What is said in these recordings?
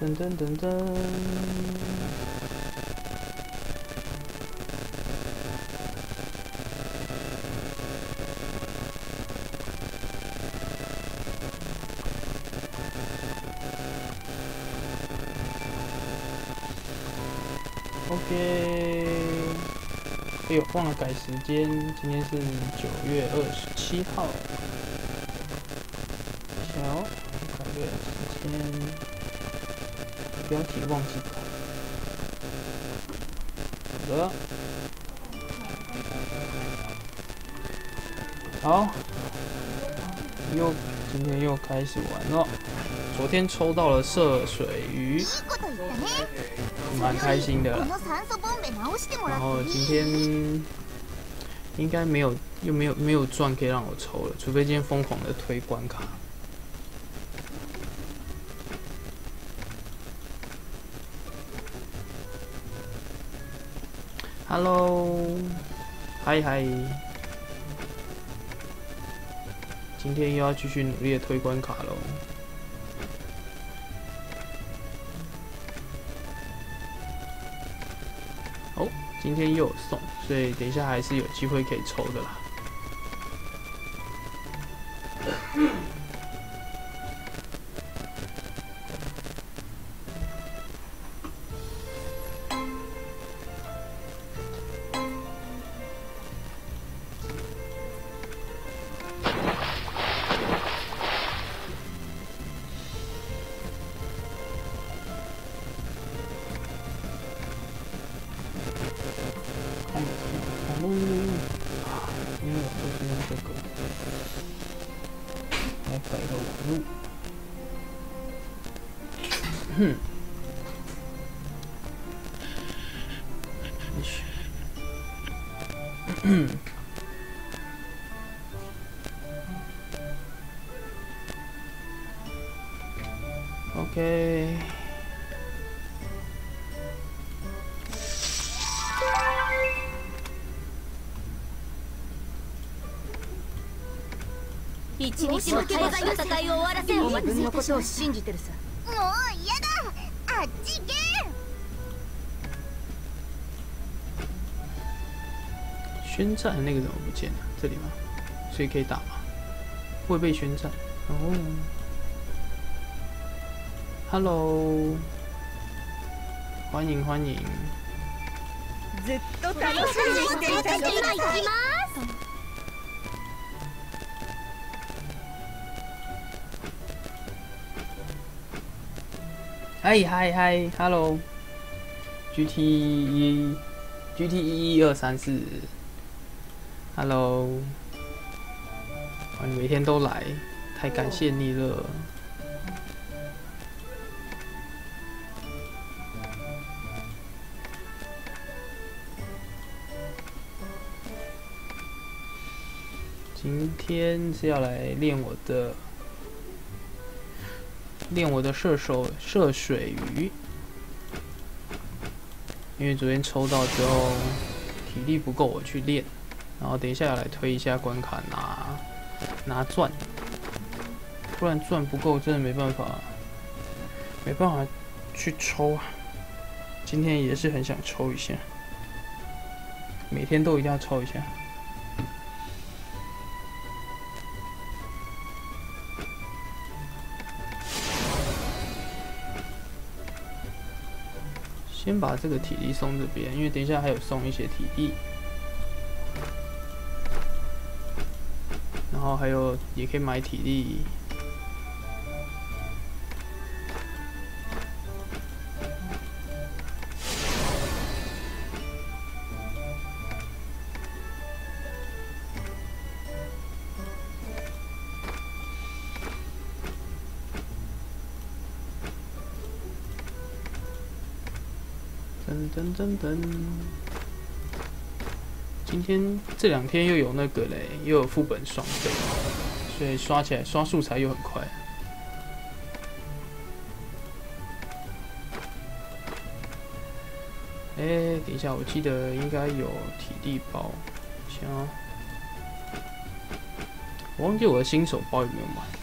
噔噔噔噔。OK。哎呦，忘了改时间，今天是九月二十七号。小，改个时间，标题忘记改。好的。好，又今天又开始玩了。昨天抽到了涉水鱼，蛮开心的。然后今天应该没有，又没有没有钻可以让我抽了，除非今天疯狂的推关卡。Hello，嗨嗨，今天又要继续努力的推关卡喽。哦今天又有送，所以等一下还是有机会可以抽的啦。し負けば戦いを終わらせよ自分のことを信じてるさもう嫌だあっち行け宣战那个怎么不见了？这里吗？所以可以打吗？未被宣战。哦 ，Hello，欢迎欢迎。ずっと楽しみにしていたの。嗨嗨嗨，Hello，GT 一，GT 一一二三四，Hello，你每天都来，太感谢你了。 明天是要来练我的。练我的射手射水鱼，因为昨天抽到之后体力不够，我去练，然后等一下要来推一下关卡拿拿钻，不然钻不够真的没办法，没办法去抽啊。今天也是很想抽一下，每天都一定要抽一下。把这个体力送这边，因为等一下还有送一些体力，然后还有也可以买体力。噔噔噔噔！今天这两天又有那个嘞，又有副本双倍，所以刷起来刷素材又很快。哎，等一下，我记得应该有体力包，行。我忘记我的新手包有没有买。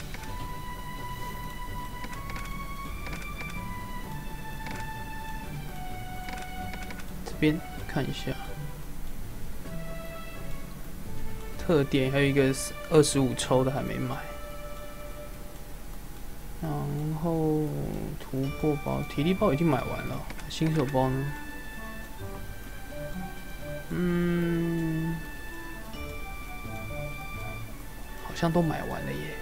边看一下，特点还有一个二十五抽的还没买，然后突破包、体力包已经买完了，新手包呢？嗯，好像都买完了耶，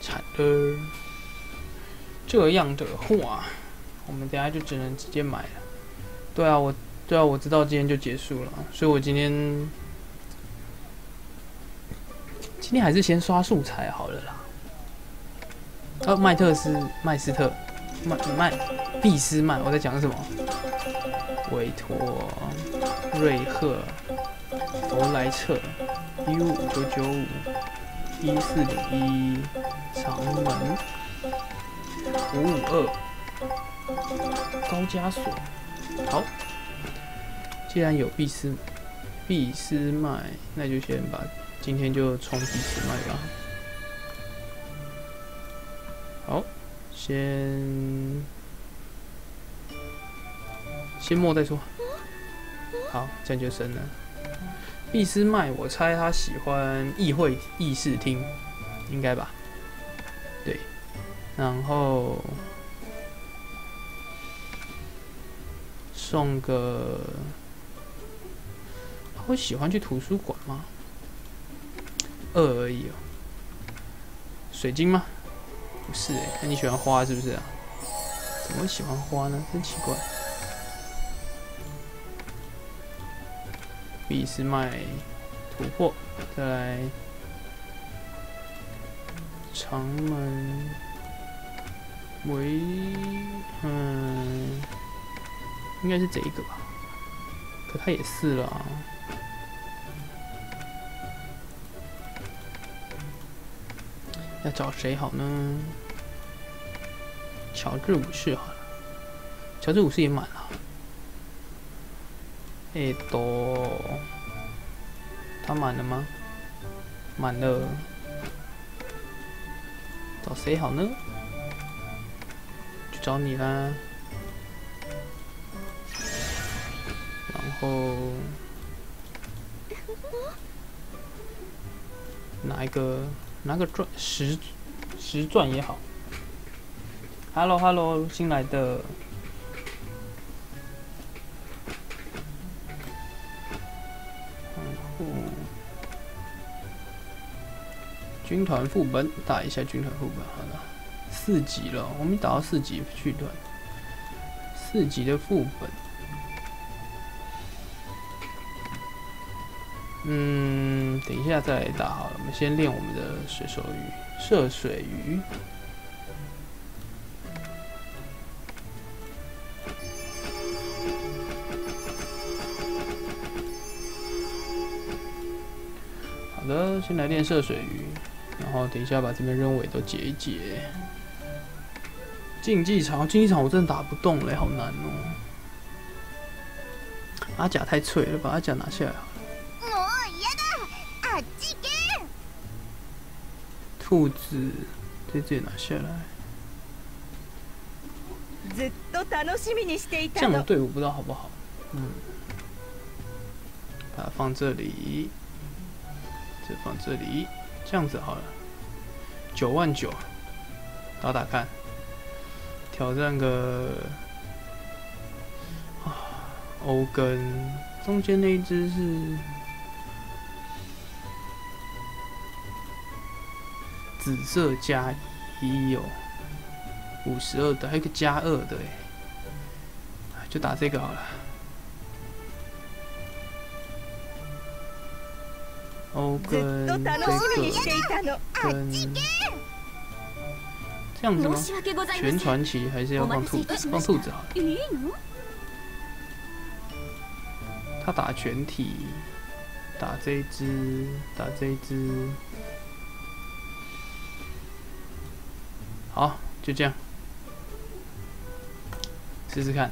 惨的。这样的话，我们等下就只能直接买了。对啊，我对啊，我知道今天就结束了，所以我今天今天还是先刷素材好了啦。哦，麦特斯、麦斯特、麦麦毕斯曼，我在讲什么？委托瑞赫弗莱彻 U 五九九五一四零一长门五五二高加索。好，既然有毕斯毕斯麦，那就先把今天就冲毕斯麦吧。好，先。先莫再说。好，这样就升了。毕斯麦，我猜他喜欢议会议事厅，应该吧？对。然后送个，他会喜欢去图书馆吗？二而已哦。水晶吗？不是哎，那你喜欢花是不是啊？怎么会喜欢花呢？真奇怪。俾斯麦突破，再来长门为嗯，应该是这一个吧？可他也是了，要找谁好呢？乔治武士好了，乔治武士也满了。哎，多，他满了吗？满了，找谁好呢？去找你啦。后拿一个拿个钻十十钻也好。Hello Hello，新来的。军团副本打一下军团副本，好了，四级了，我们打到四级军团，四级的副本，嗯，等一下再打好了，我们先练我们的水手鱼，涉水鱼。好的，先来练涉水鱼。然后等一下把这边扔尾都解一解。竞技场，竞技场我真的打不动嘞，好难哦。阿甲太脆了，把阿甲拿下来兔子，这这拿下来。这样的队伍不知道好不好？嗯，把它放这里，这放这里。这样子好了，九万九，打打看，挑战个啊，欧根，中间那一只是紫色加一哦，五十二的，还有个加二的哎，就打这个好了。欧根，这个跟这样子吗？全传奇还是要放兔子？放兔子好了。他打全体，打这一只，打这一只。好，就这样，试试看。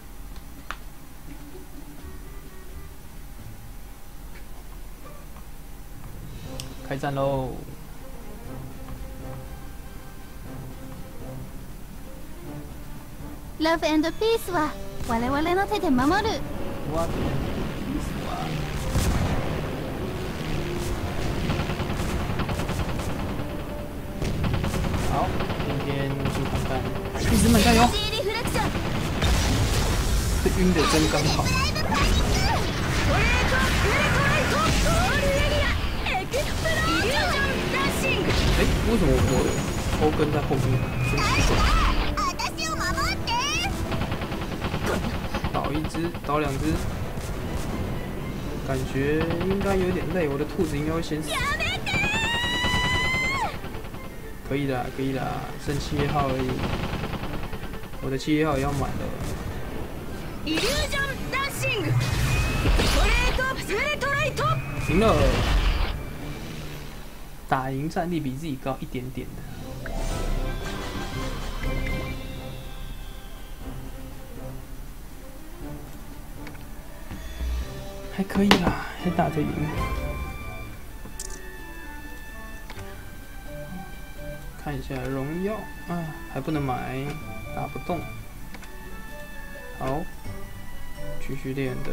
开战喽！Love and Peace は 我々の手で守る哇，意思啊！好，今天就看看， 弟子们加油！这晕的真刚好。哎，为什么我偷跟在后面？倒一只，倒两只。感觉应该有点累，我的兔子应该会先死。可以的，可以的，剩七号而已。我的七号也要满了。イリュージョンダッシングトレートグレトライト赢了，打赢战力比自己高一点点的。还可以啦，还打得赢。看一下荣耀啊，还不能买， 打不动。好，继续练的。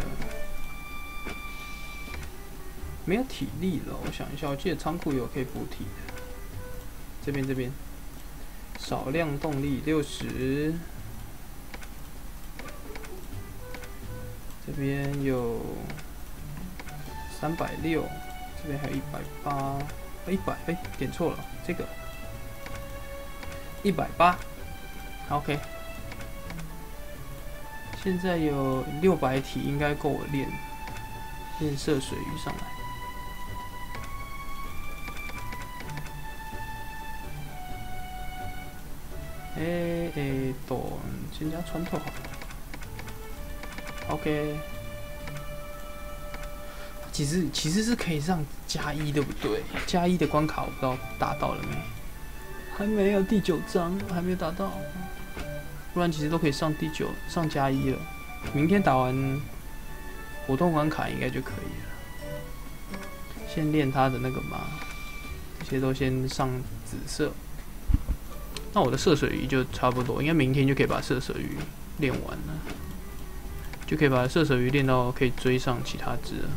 没有体力了，我想一下，我记得仓库有可以补体的。这边这边，少量动力六十，这边有三百六，这边还有一百八，一百哎点错了，这个一百八 ，OK。现在有六百体，应该够我练练射水鱼上来。えー、えー、と、先加穿透好了。OK。其实其实是可以上加一，对不对？加一的关卡我不知道达到了没， 还没有第九章，还没有达到。不然其实都可以上第九，上加一了。明天打完活动关卡应该就可以了。先练他的那个嘛，这些都先上紫色。那我的射水鱼就差不多，应该明天就可以把射水鱼练完了，就可以把射水鱼练到可以追上其他只了。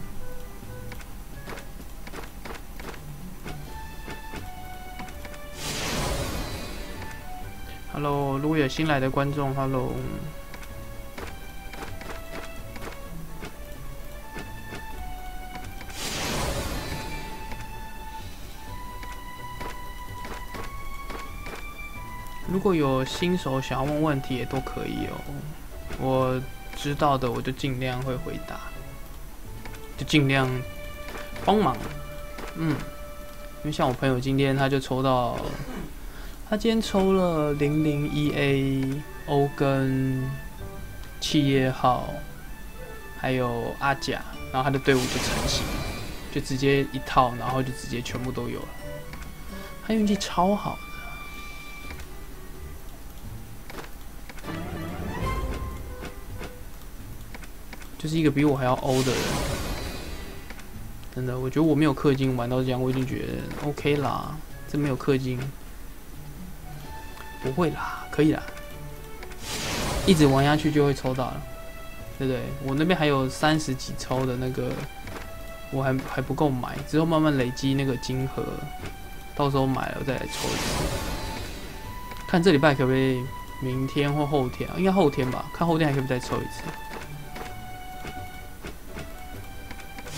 Hello，如果有新来的观众，Hello。如果有新手想要问问题，也都可以哦。我知道的，我就尽量会回答，就尽量帮忙。嗯，因为像我朋友今天他就抽到，他今天抽了零零一 A 欧根企业号，还有阿甲，然后他的队伍就成型，就直接一套，然后就直接全部都有了。他运气超好。就是一个比我还要欧的人，真的，我觉得我没有氪金玩到这样，我已经觉得 OK 啦。这没有氪金，不会啦，可以啦，一直玩下去就会抽到了，对不对？我那边还有三十几抽的那个，我还还不够买，之后慢慢累积那个金盒，到时候买了再来抽一次。看这礼拜可不可以，明天或后天，应该后天吧？看后天还可以再抽一次。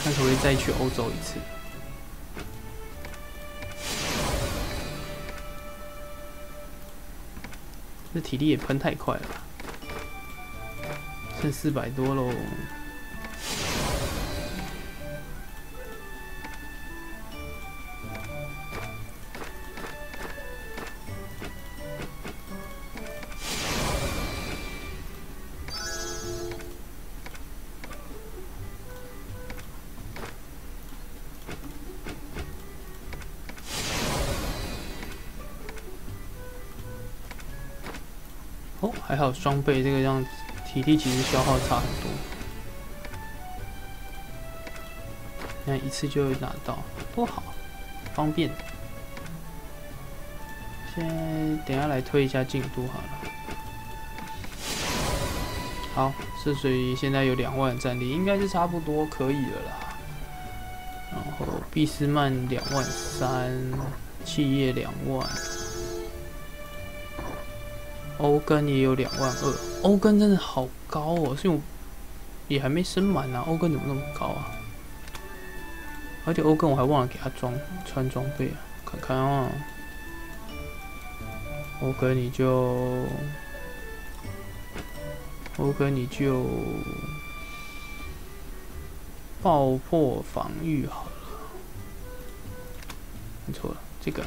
看可不可以再去欧洲一次？这体力也喷太快了吧，剩四百多喽。还好双倍这个样子，体力其实消耗差很多。你看一次就拿到，多好，方便。先等下来推一下进度好了。好，涉水鱼现在有两万战力，应该是差不多可以了啦。然后毕斯曼两万三，企业两万，欧根也有两万二。欧根真的好高哦，是我也还没升满啊。欧根怎么那么高啊？而且欧根我还忘了给他装穿装备啊，看看啊。欧根你就。欧根你就爆破防御好了，没错了，这个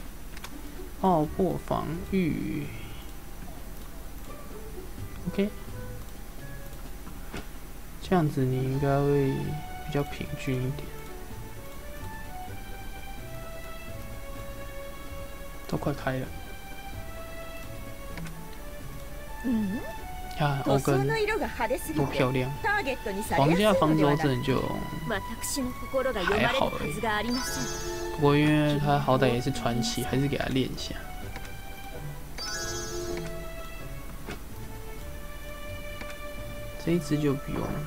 爆破防御这样子你应该会比较平均一点，都快开了，嗯。看欧根多漂亮！皇家方舟真的就还好而已。不过因为他好歹也是传奇，还是给他练一下。这一只就不用了，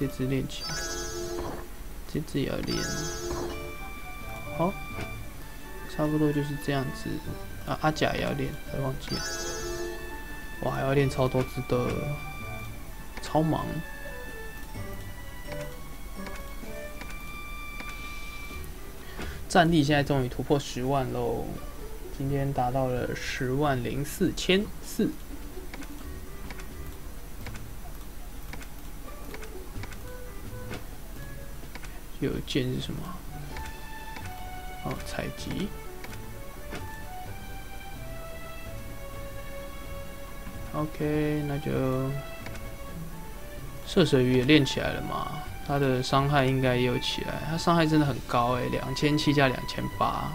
这只练起，这只也要练。好，差不多就是这样子。啊，阿甲也要练，还忘记了。我还要练超多只的，超忙。战力现在终于突破十万喽！今天达到了十万零四千四。有一件是什么？哦，采集。OK，那就射水鱼也练起来了嘛，他的伤害应该也有起来，他伤害真的很高哎，两千七加两千八。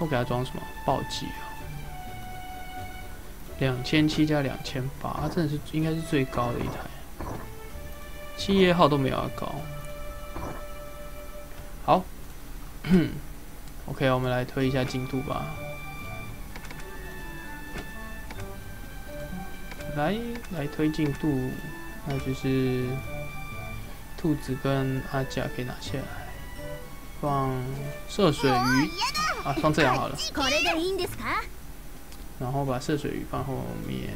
我给他装什么暴击啊？两千七加两千八，他真的是应该是最高的一台，七叶号都没有他高。OK，我们来推一下进度吧。来来推进度，那就是兔子跟阿甲可以拿下来，放涉水鱼啊，放这样好了。然后把涉水鱼放后面，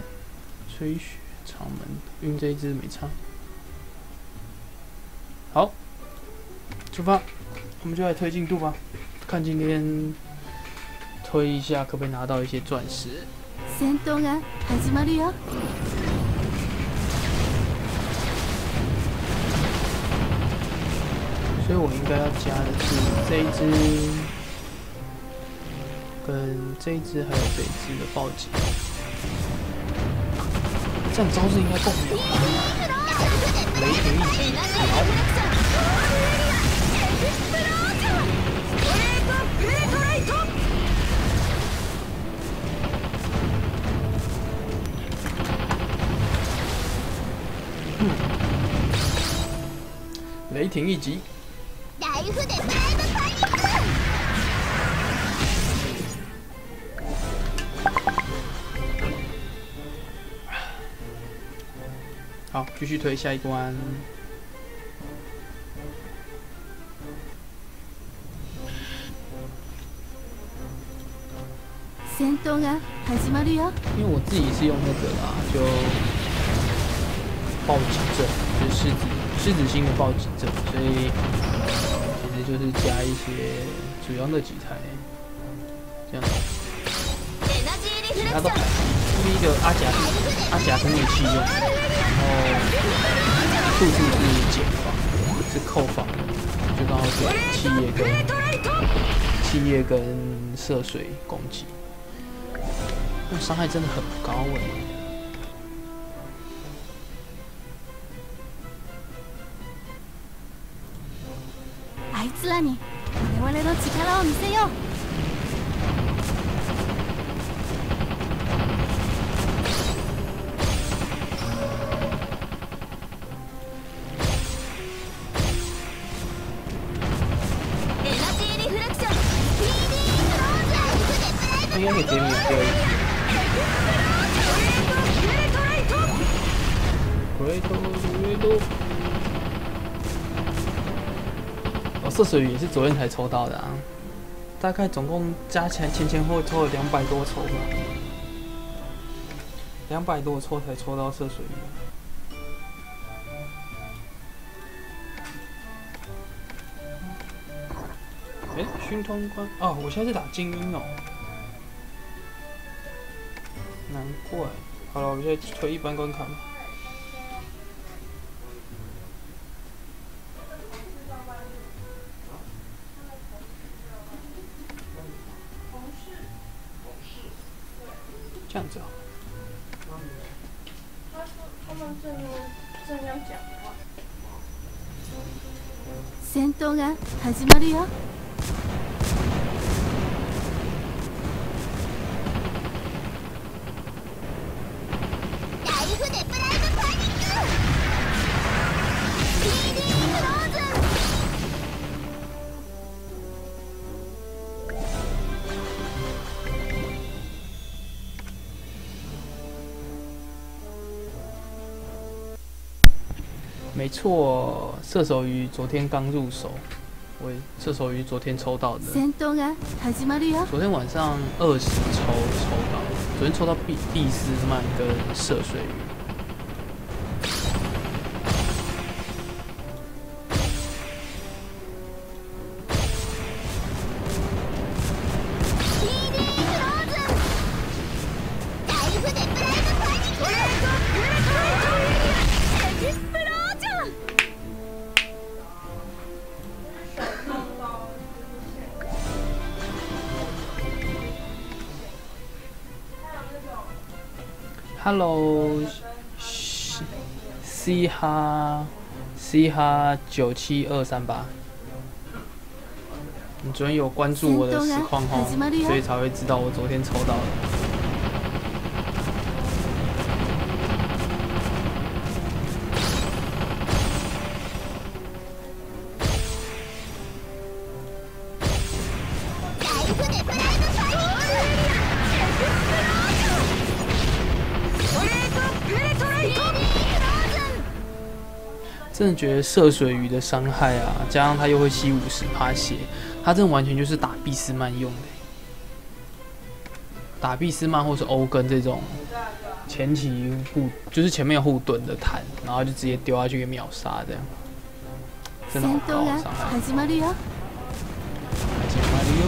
吹雪长门晕这一只没差。好，出发，我们就来推进度吧，看今天推一下可不可以拿到一些钻石。戦闘が始まるよ所以我应该要加的是这一只，跟这一只还有这一只的暴击，这样招式应该够用。雷霆一击，好。 雷霆一击！好，继续推下一关。戦闘が始まるよ。因为我自己是用那个啦，就暴击阵，就是狮子。 狮子星的暴击者，所以其实就是加一些主要那几台这样子，其他都还好。第一个阿甲是阿甲是逆气用，然后兔兔是减防，是扣防，就刚好给气液跟气液跟涉水攻击，那伤害真的很高哎。つらに我々の力を見せよう。水鱼也是昨天才抽到的啊，大概总共加起来前前后抽了两百多抽吧，两百多抽才抽到涉水鱼。哎，熏通关哦，我现在在打精英哦，难怪。好了，我们现在推一般关卡。错，射手鱼昨天刚入手，我射手鱼昨天抽到的，戦闘が始まるよ昨天晚上二十抽抽到，昨天抽到毕毕斯曼跟涉水鱼。 Hello，西嘻哈嘻哈九七二三八，你昨天有关注我的实况号，所以才会知道我昨天抽到的。真的觉得涉水鱼的伤害啊，加上它又会吸五十趴血，它这完全就是打俾斯曼用的。打俾斯曼或是欧根这种前期护，就是前面有护盾的弹，然后就直接丢下去给秒杀这样，真的好戦闘が高的伤害。始まるよ始まるよ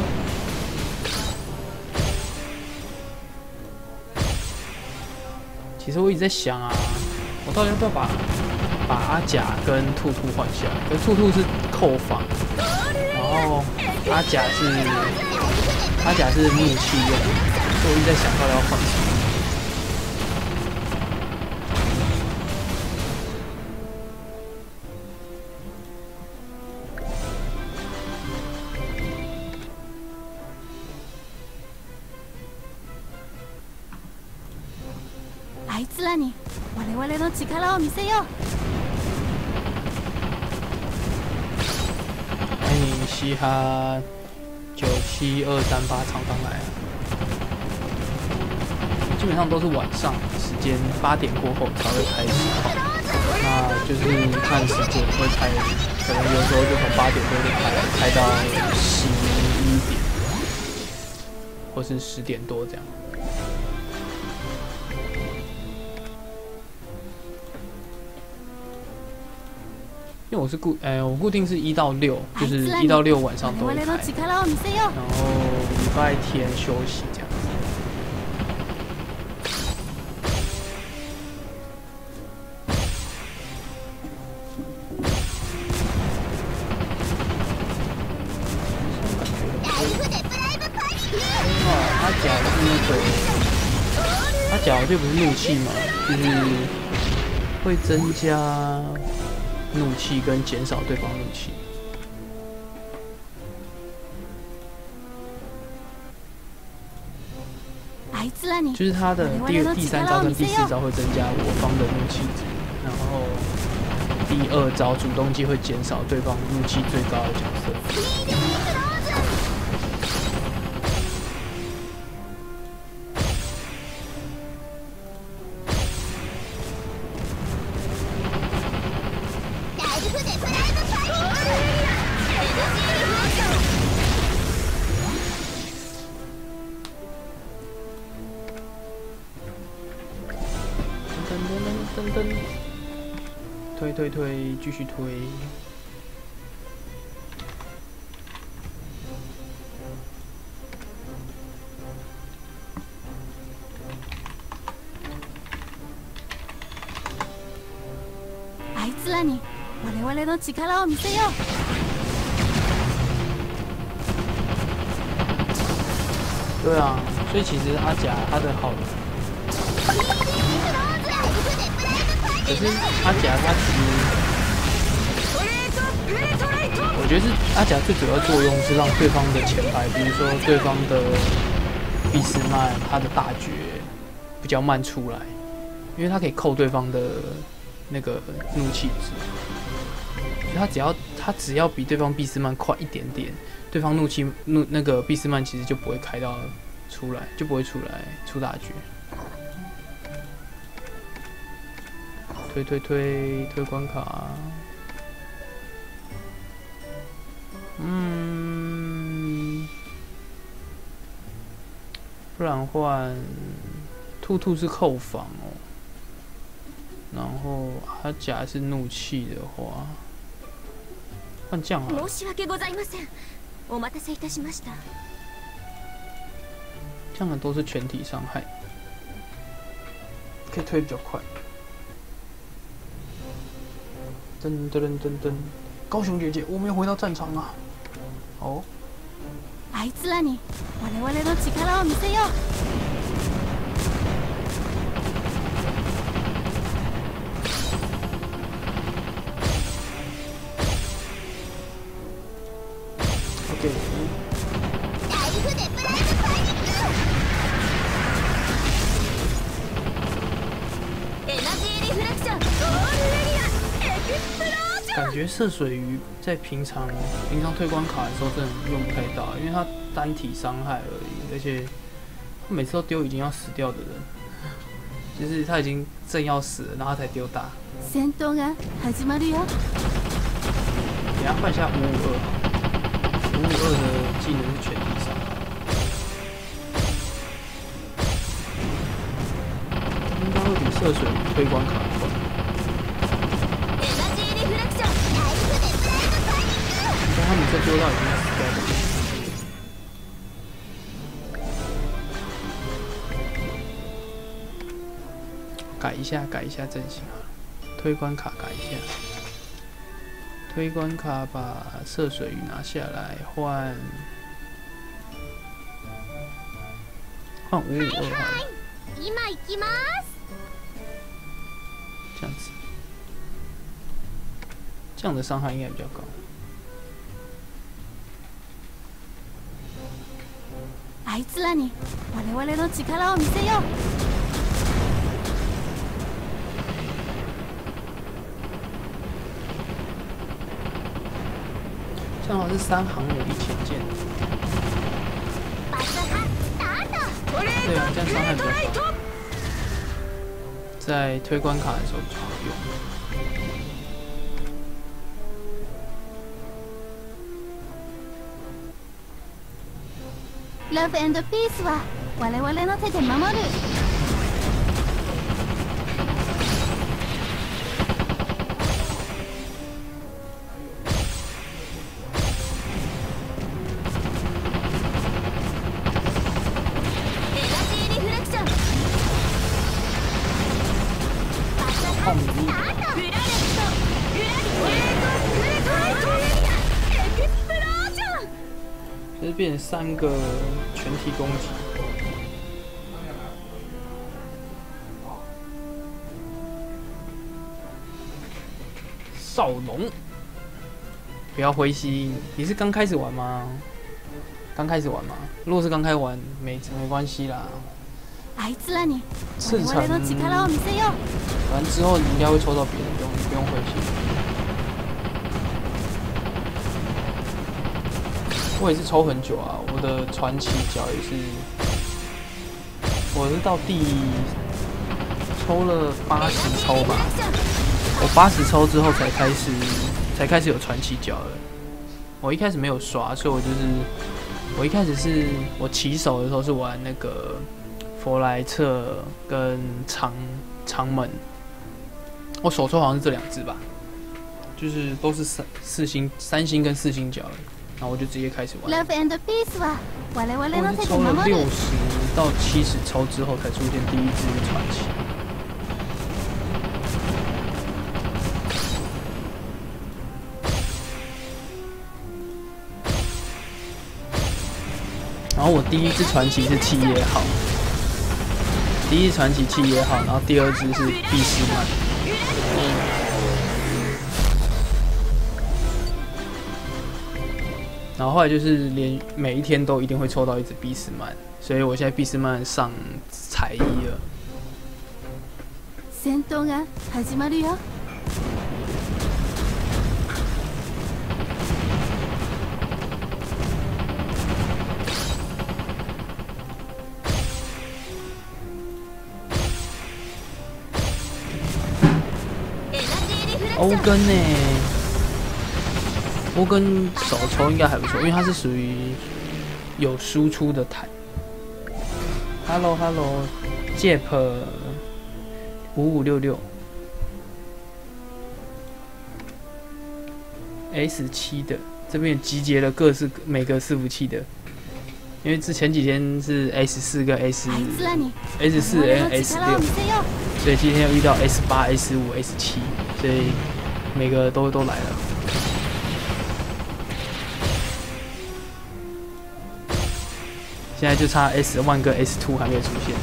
其实我一直在想啊，我到底要不要把 把阿甲跟兔兔换下来？可是兔兔是扣防，然后阿甲是阿甲是怒气用，所以我一直在想到底要换什么。あいつらに我々の力を見せよう 嘻哈九七二三八常常来啊！基本上都是晚上时间八点过后才会开始跑，那就是看时间会开，可能有时候就从八点多就开，开到十一点，或是十点多这样。因为我是固，哎、我固定是一到六，就是一到六晚上都会我々の开，力を見せよう然后礼拜天休息这样子。啊，他讲的是那个，他讲的就不是怒气嘛，就是会增加 怒气跟减少对方怒气。あいつらに就是他的第二、第三招跟第四招会增加我方的怒气值，然后第二招主动技会减少对方怒气最高的角色。 继续推。あいつらに我々の力を見せよう对啊，所以其实阿甲他的好，可是阿甲他其实，我 我觉得是阿甲最主要作用是让对方的前排，比如说对方的俾斯曼，他的大绝比较慢出来，因为他可以扣对方的那个怒气值，他只要他只要比对方俾斯曼快一点点。对方怒气怒那个俾斯曼其实就不会开到出来，就不会出来出大局。推推推推关卡，嗯，不然换兔兔是扣防哦，然后他甲是怒气的话，换将啊。申し訳ございませんお待たせいたしました这样的都是全体伤害，可以推比较快。噔噔噔噔，高雄姐姐，我们要回到战场啊！ あいつらに我々の力を見せよう。感觉涉水鱼在平常平常推关卡的时候真的用不太到，因为它单体伤害而已，而且他每次都丢已经要死掉的人，就是他已经正要死了，然后他才丢大。戦闘が始まるよ等一下换一下五五二，五五二的技能是全体伤害，应该会比涉水鱼推关卡 他每次丢到已经要死掉的。改一下，改一下阵型啊！推关卡改一下，推关卡把涉水鱼拿下来，换换五五二好了，今行きます这样子，这样的伤害应该比较高。 あいつらに我々の力を見せよう正好是三航母一潜舰，爆破スタート对啊，这样伤害比较高。在推关卡的时候比较好用。 Love& ピースは我々の手で守る。是变成三个全体攻击。少龙，不要灰心。你是刚开始玩吗？刚开始玩吗？如果是刚开玩，没没关系啦。あいつらに赤我々の力を城，見せよう反正之后你应该会抽到别人，不用不用灰心。 我也是抽很久啊，我的传奇脚也是，我是到第抽了八十抽吧，我八十抽之后才开始才开始有传奇脚的。我一开始没有刷，所以我就是我一开始是我起手的时候是玩那个佛莱彻跟长长门，我手抽好像是这两只吧，就是都是三四星、三星跟四星角而已。然后我就直接开始玩。ラブピースは我々我の手で是抽了守る。六十到七十抽之后才出现第一只传奇。然后我第一只传奇是企业号，第一只传奇企业号，然后第二只是毕斯曼。 然后后来就是连每一天都一定会抽到一只俾斯曼，所以我现在俾斯曼上彩一了。戦闘が始まるよ。欧根呢？ 欧根手抽应该还不错，因为它是属于有输出的坦。Hello Hello，Jep 五五六六 S 七的，这边集结了各式每个伺服器的，因为之前几天是 S 四跟 S あいつらに S 四我々 N の S 力を六見。せよう。所以今天又遇到 S 八、S 五、S 七，所以每个都都来了。 现在就差 S 万个 S two 还没有出现。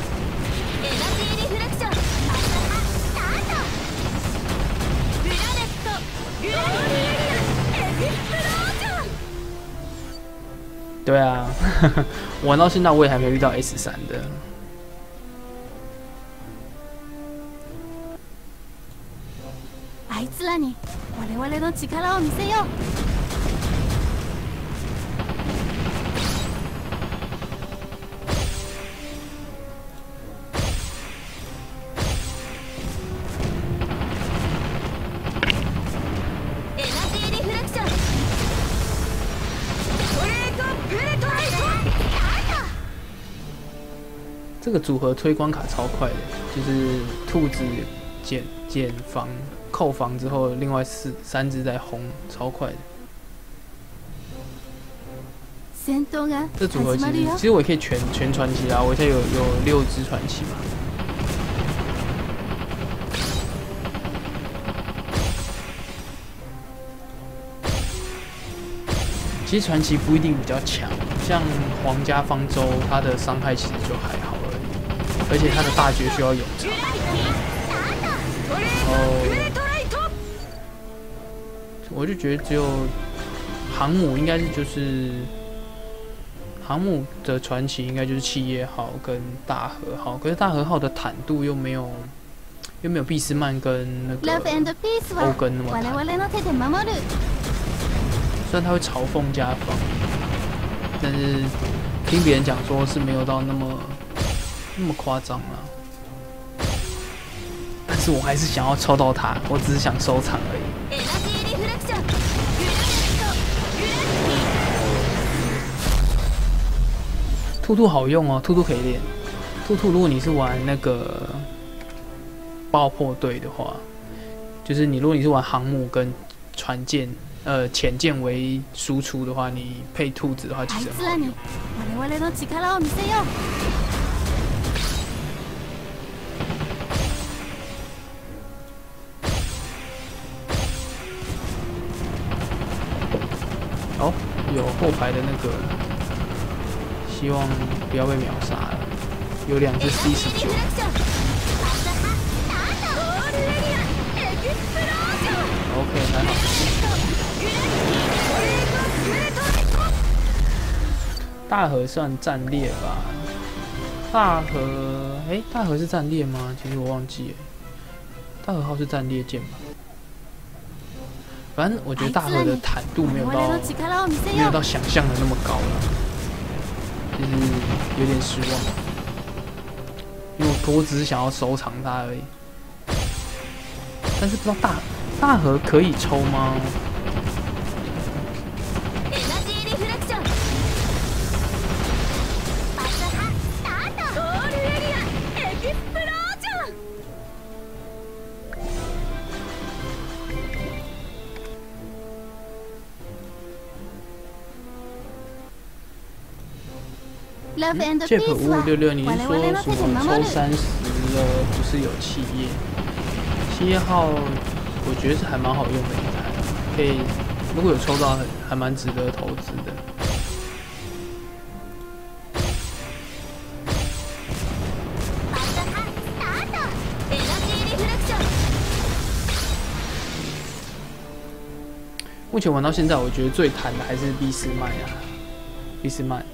对啊，玩到现在我也还没遇到 S 三的。孩子了你，我来我来到只卡拉姆三幺。这个组合推关卡超快的，就是兔子减减防扣防之后，另外四三只在轰，超快的。戦闘が这组合其始まるよ实其。实我也可以全全传奇啊，我现在有有六只传奇嘛。其实传奇不一定比较强，像皇家方舟，它的伤害其实就还好 而已，而且它的大绝需要永长。哦，我就觉得只有航母应该是就是航母的传奇应该就是企业号跟大和号，可是大和号的坦度又没有又没有俾斯曼跟那ラブ个，ピースは欧根那么我坦，々の手で守る。虽然他会嘲讽加防，但是听别人讲说是没有到那么 那么夸张啦。但是我还是想要抽到它，我只是想收藏而已。エナジーリフレクション。グラネット。グラネッ兔兔好用哦，兔兔可以练。兔兔，如果你是玩那个爆破队的话，就是你如果你是玩航母跟船舰，呃，潜舰为输出的话，你配兔子的话，其あい实很好用 后排的那个希望不要被秒杀了。有两只 c 十九。Ok 还好。大河算战列吧。大河诶大河是战列吗？其实我忘记了。大河号是战列舰吧。反正我觉得大河的坦度没有我到々の力を見せ没有よう。到想象的那么高了，就是有点失望。因为我我只是想要收藏它而已，但是不知道大大河可以抽吗？ Love and Jack Peace 五五は六六，你是我说々の手で什么抽守る三十了？不是有企业？企业号我觉得是还蛮好用的一台，可以如果有抽到，还蛮值得投资的。爆破スタートエナジーリフレクション目前玩到现在，我觉得最弹的还是俾斯麦啊，俾斯麦，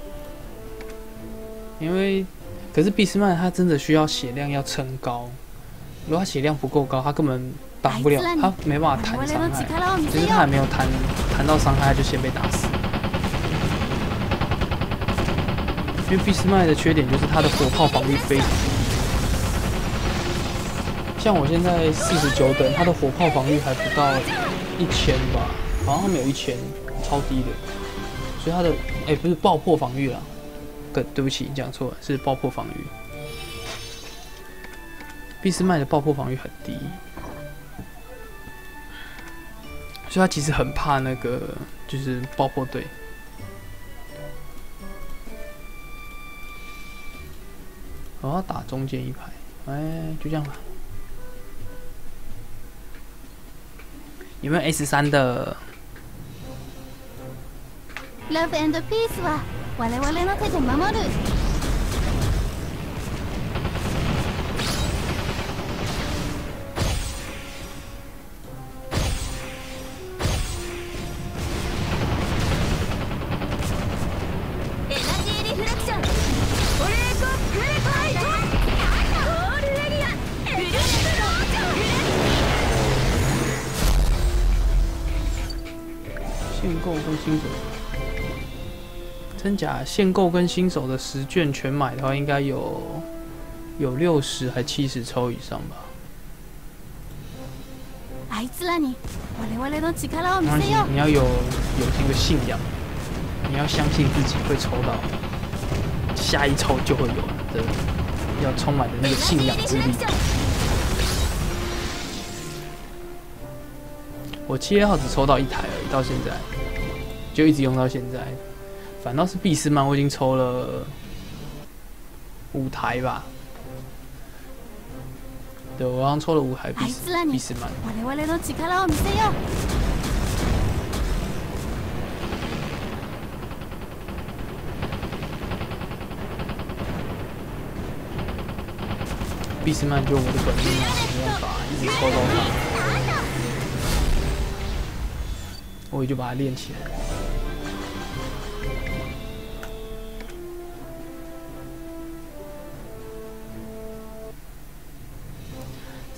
因为可是俾斯麦它真的需要血量要撑高，如果它血量不够高，它根本挡不了，它没办法弹我々の伤害。力を見就是せよう他还没有弹弹到伤害，他就先被打死。因为俾斯麦的缺点就是他的火炮防御非常低，像我现在四十九等，他的火炮防御还不到一千吧，好像没有一千，超低的。所以他的哎、不是爆破防御啦， 对对不起讲错了，是爆破防御。俾斯麦的爆破防御很低，所以他其实很怕那个就是爆破队。我要打中间一排，哎，就这样吧。有没有 S 三的？Love and Peace 吧我々の手で守る。真假限购跟新手的十卷全买的话，应该有有六十还七十抽以上吧。あいつらに我々の力を見然后せよう你你要有有这个信仰，你要相信自己会抽到，下一抽就会有的，要充满着那个信仰之力。我七月号只抽到一台而已，到现在就一直用到现在。 反倒是俾斯曼，我已经抽了五台吧。对，我好像抽了五台俾斯あいつらに俾斯曼。我々の力を見せよう俾斯曼就我的本命啊，没办法，一直抽到他。我也就把它练起来。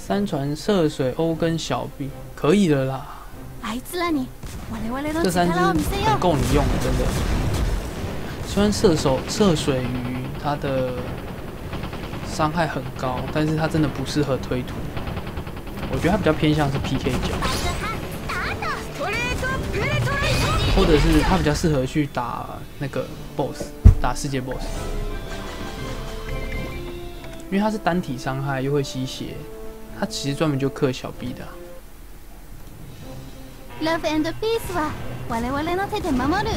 三船涉水欧跟小 B 可以的啦，あいつらに我々の这三只力を見せよ很う够你用的，真的。虽然射手涉水鱼它的伤害很高，但是它真的不适合推图。我觉得它比较偏向是 PK 角，ストレートプレトライ或者是它比较适合去打那个 BOSS，打世界 BOSS。因为它是单体伤害又会吸血， 它其实专门就克小 B 的啊、 Love and Peace は我々の手で守る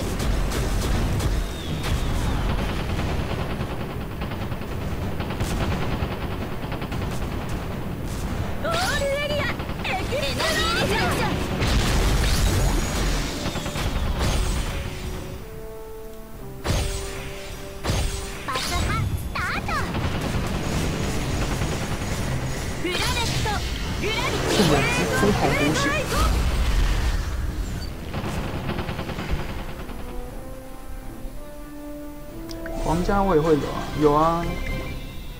有啊，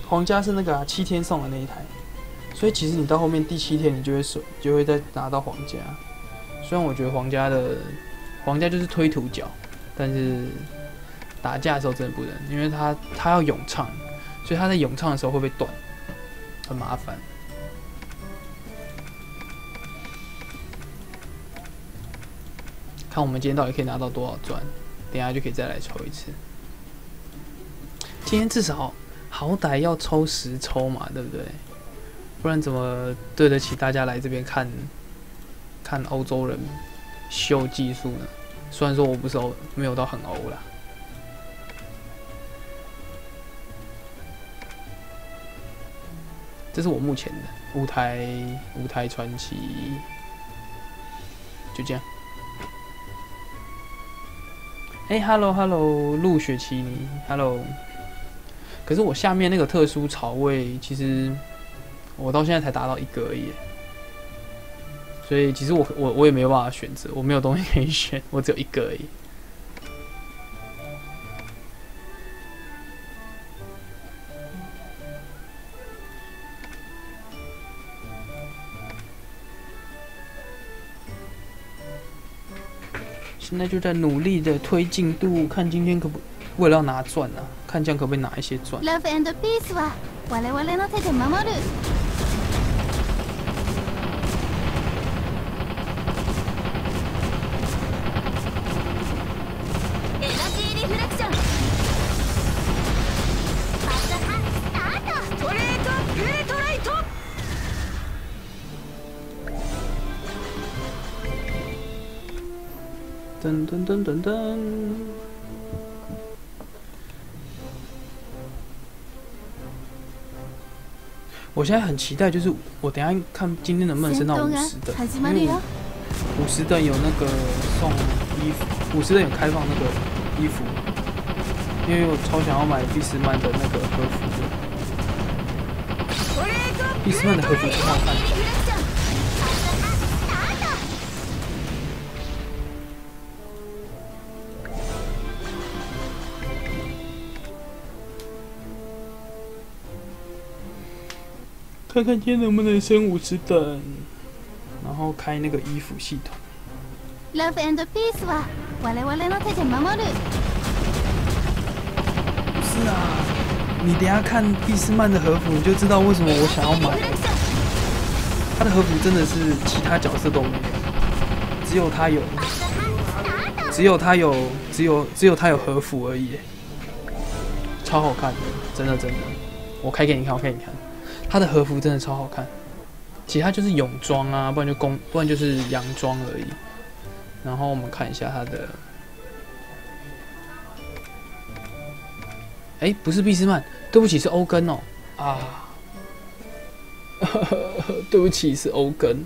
皇家是那个、啊、七天送的那一台，所以其实你到后面第七天你就会损，就会再拿到皇家。虽然我觉得皇家的皇家就是推土角，但是打架的时候真的不能，因为他他要咏唱，所以他在咏唱的时候会被断，很麻烦。看我们今天到底可以拿到多少钻，等下就可以再来抽一次。今天至少好歹要抽十抽嘛，对不对？不然怎么对得起大家来这边看看欧洲人秀技术呢？虽然说我不是欧，没有到很欧啦。这是我目前的舞台舞台传奇，就这样。哎、，hello hello，陆雪琪，hello。可是我下面那个特殊槽位，其实我到现在才达到一个而已，所以其实我我我也没有办法选择，我没有东西可以选，我只有一个而已。现在就在努力的推进度，看今天可不为了要拿钻啊，看这样可不可以拿一些钻？ラブピースは我々の手で守るエナジーリフレクション爆破スタートストレートゲートライト噔噔噔噔噔。我现在很期待，就是我等一下看今天能不能升到五戦闘が十等，始まるよ五十等有那个送衣服，五十等有开放那个衣服，因为我超想要买毕斯曼的那个和服的，ストレート毕斯曼的和服超好看 看看今天能不能升五十等，然后开那个衣服系统。ラブピースは我々の手で守る不是啊，你等一下看毕斯曼的和服，你就知道为什么我想要买リフレクション他的和服真的是其他角色都没有，只有他有，爆破スタート只有他有，只有只有他有和服而已，超好看的，真的真的。我开给你看，我开给你看， 他的和服真的超好看，其他就是泳装啊，不然就工，不然就是洋装而已。然后我们看一下他的，哎，不是毕斯曼，对不起，是欧根哦，啊。对不起，是欧根，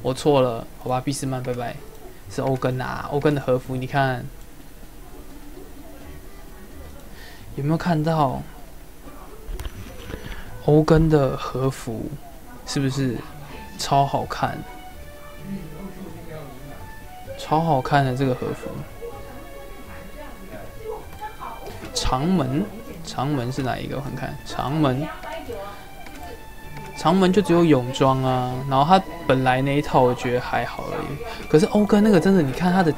我错了，好吧，毕斯曼，拜拜，是欧根啊，欧根的和服，你看。有没有看到？欧根的和服？是不是超好看？超好看的这个和服，长门，长门是哪一个？我看看，长门。长门就只有泳装啊，然后他本来那一套我觉得还好而已。可是欧根那个真的，你看他的，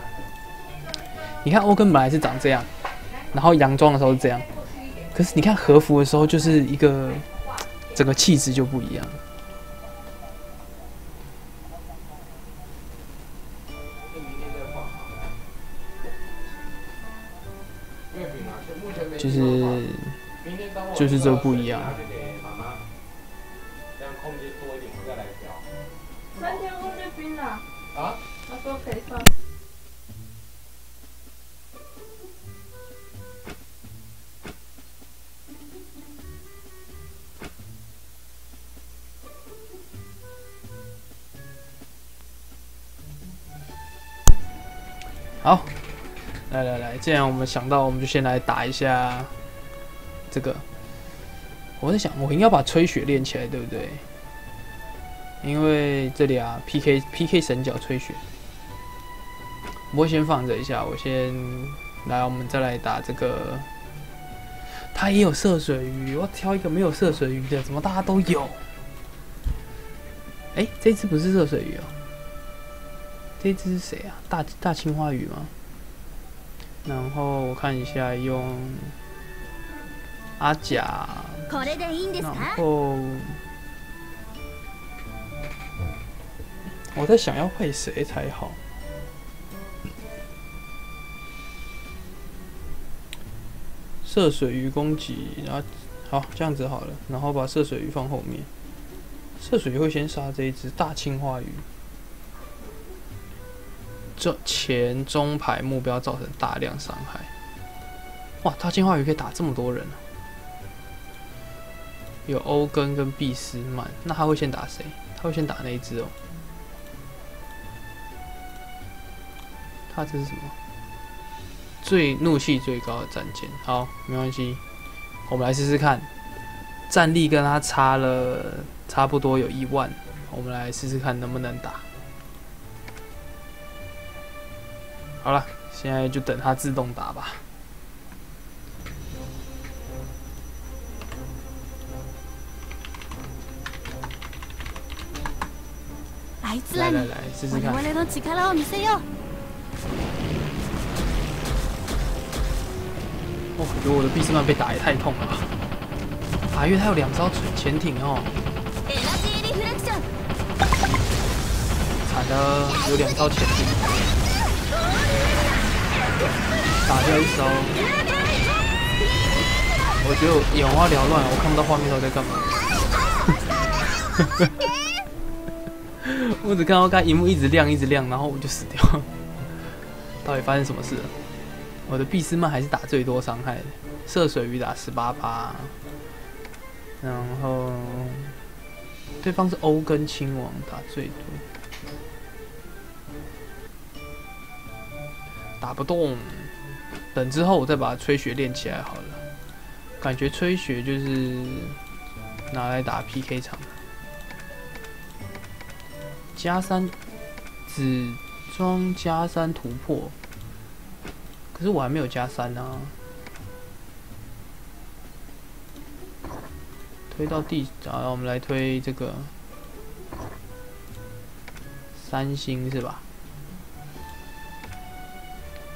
你看欧根本来是长这样，然后洋装的时候是这样，可是你看和服的时候就是一个整个气质就不一样。就是就是这不一样。好，来来来，既然我们想到，我们就先来打一下这个。我在想，我应该把吹雪练起来，对不对？因为这里啊，PK PK 神角吹雪，我先放着一下，我先来，我们再来打这个。它也有涉水鱼，我挑一个没有涉水鱼的，怎么大家都有？哎，这只不是涉水鱼哦，这只是谁啊？大大青花鱼吗？然后我看一下，用阿甲，これでいいんです然か后我在想要配谁才好。涉水鱼攻击，然后好这样子好了，然后把涉水鱼放后面。涉水鱼会先杀这一只大青花鱼， 这前中排目标造成大量伤害。哇，他进化鱼可以打这么多人啊！有欧根跟毕斯曼，那他会先打谁？他会先打那一只哦。他这是什么？最怒气最高的战舰。好，没关系，我们来试试看。战力跟他差了差不多有一万，我们来试试看能不能打。好了，现在就等它自动打吧。あいつらに来来来，试试我看。々の力を見せよう哦，我觉得我的毕斯曼被打也太痛了吧！啊，因为他有两艘潜艇哦，エナジーリフレクション惨了，有两艘潜艇， 打掉一艘。我觉得眼花缭乱，我看不到画面到底在干嘛。我只看到刚荧幕一直亮一直亮，然后我就死掉。到底发生什么事了？我的毕斯曼还是打最多伤害的，涉水鱼打十八趴，然后对方是欧根亲王打最多，打不动，等之后我再把吹雪练起来好了。感觉吹雪就是拿来打 PK 场，加三紫装加三突破。可是我还没有加三啊，推到第，啊，我们来推这个三星是吧？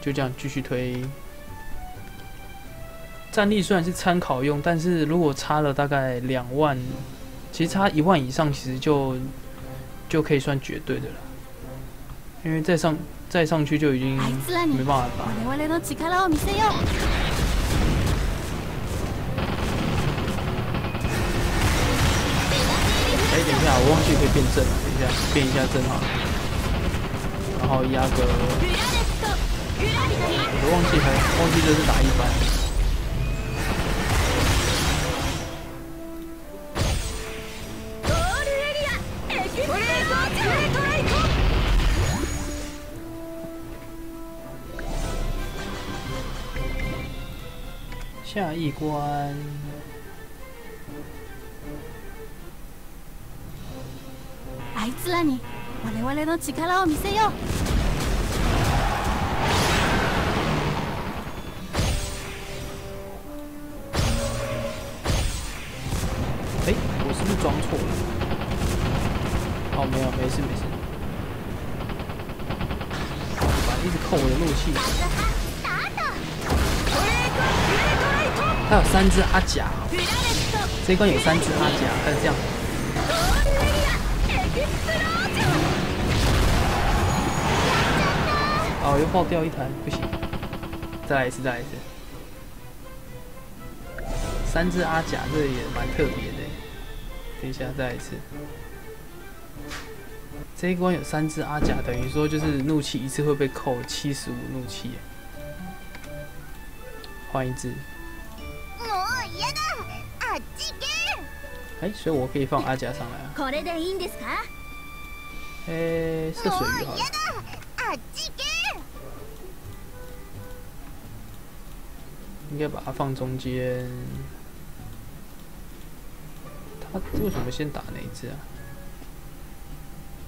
就这样继续推。战力虽然是参考用，但是如果差了大概两万，其实差一万以上，其实就就可以算绝对的了。因为再上再上去就已经あいつらに没办法打。我々の力を見せよう哎，等一下，我忘记可以变正了，等一下变一下正好了。然后压个，グラネットグラリナ我都忘記还忘記这是打一般。 下一关，あいつらに我々の力を見せよう 三只阿甲哦，グラネット这一关有三只阿甲，还有这样。ゴールエリアエキスプロージョン哦，又爆掉一台，不行，再来一次，再来一次。三只阿甲，这也蛮特别的。等一下，再来一次。这一关有三只阿甲，等于说就是怒气一次会被扣七十五怒气耶。换一只， 哎，所以我可以放阿甲上来啊。これでいいんですか哎，射水鱼好了。あっち行け应该把它放中间。他为什么先打那一只啊？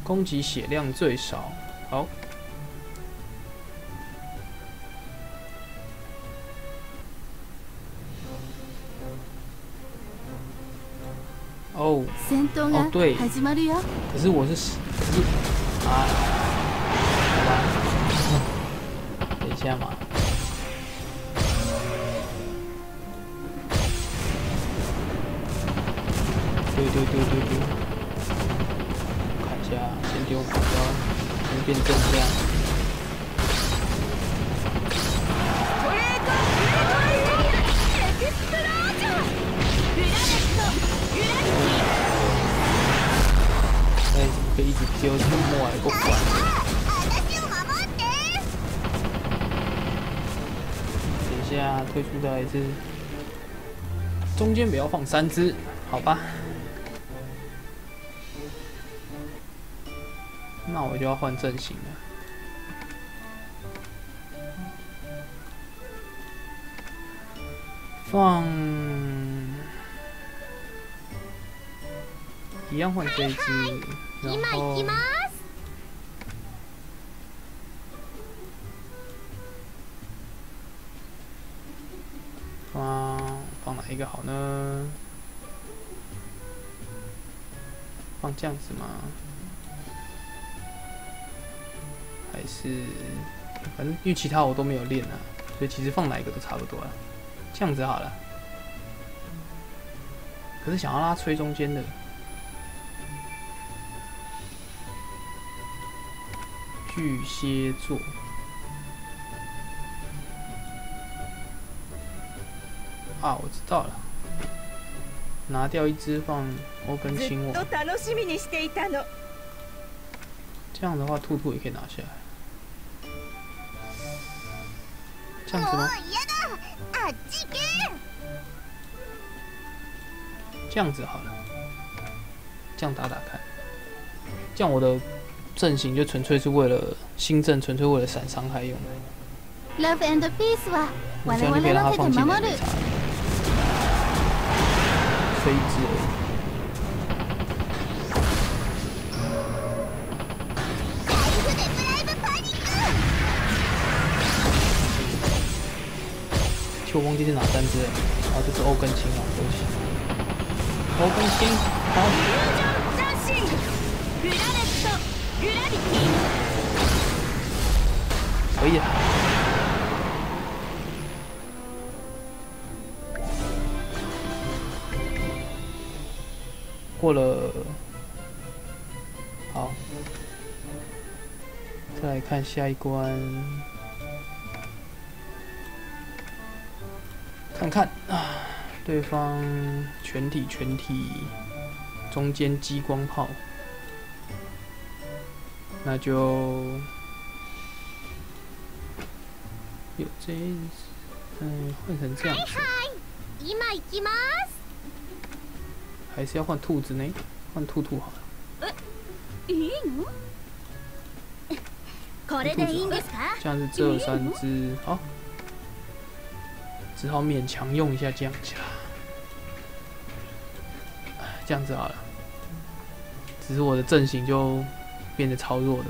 攻击血量最少。好。 哦，戦闘が哦对始まるよ可是我是可是啊，好吧，等一下嘛。丢丢丢丢丢，看一下，先丢目标，先变正这 么可以一直丢？这么莫来够管。私を守って等一下，推出再来一只，中间不要放三只。 好吧，那我就要换阵型了。放一样换这一只， 然今行后きます放放哪一个好呢？放这样子吗？还是反正因为其他我都没有练啊，所以其实放哪一个都差不多了。这样子好了。可是想要让它吹中间的， 巨蟹座。啊，我知道了，拿掉一只放欧根ず青网，っと楽しみにしていたの这样的话兔兔也可以拿下来。这样子吗？もう嫌だあっち行け这样子好了，这样打打看，这样我的 阵型就纯粹是为了新阵，纯粹为了闪伤害用的。ラブピースは我你这样就可以让々の手で他放进来守る没差。吹一只而已。ライフでブライブパニッ其实我忘记是哪三只了，哦，这是欧根青啊，对不起。欧根青，好， 可以了。过了，好，再来看下一关，看看啊，对方全体全体，中间激光炮，那就。有这一只，嗯，换成这样子，今行きます还是要换兔子呢？换兔兔好了，いいのこれでいいんですか这样是这三只，好，只好勉强用一下这样子啦。哎这样子好了，只是我的阵型就 变得超弱的。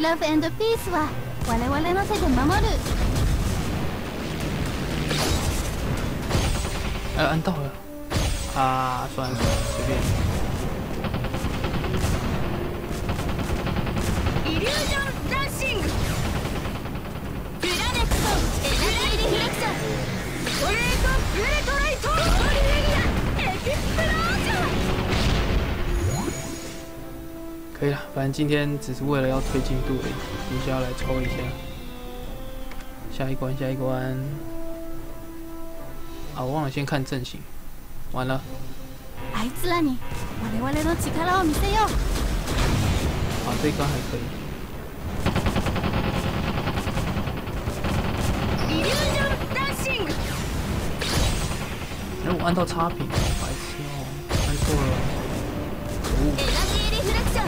ラブピースは我々の手で守る哎，按到了，啊，算了算了，随便。イリ 可以了，反正今天只是为了要推进度而已，底下要来抽一下。下一关，下一关。啊，我忘了先看阵型，完了。あいつらに我々の力を見せよう啊，这一关还可以。 按到差评，白痴哦，按错了。可恶エ！ナジーリフレクション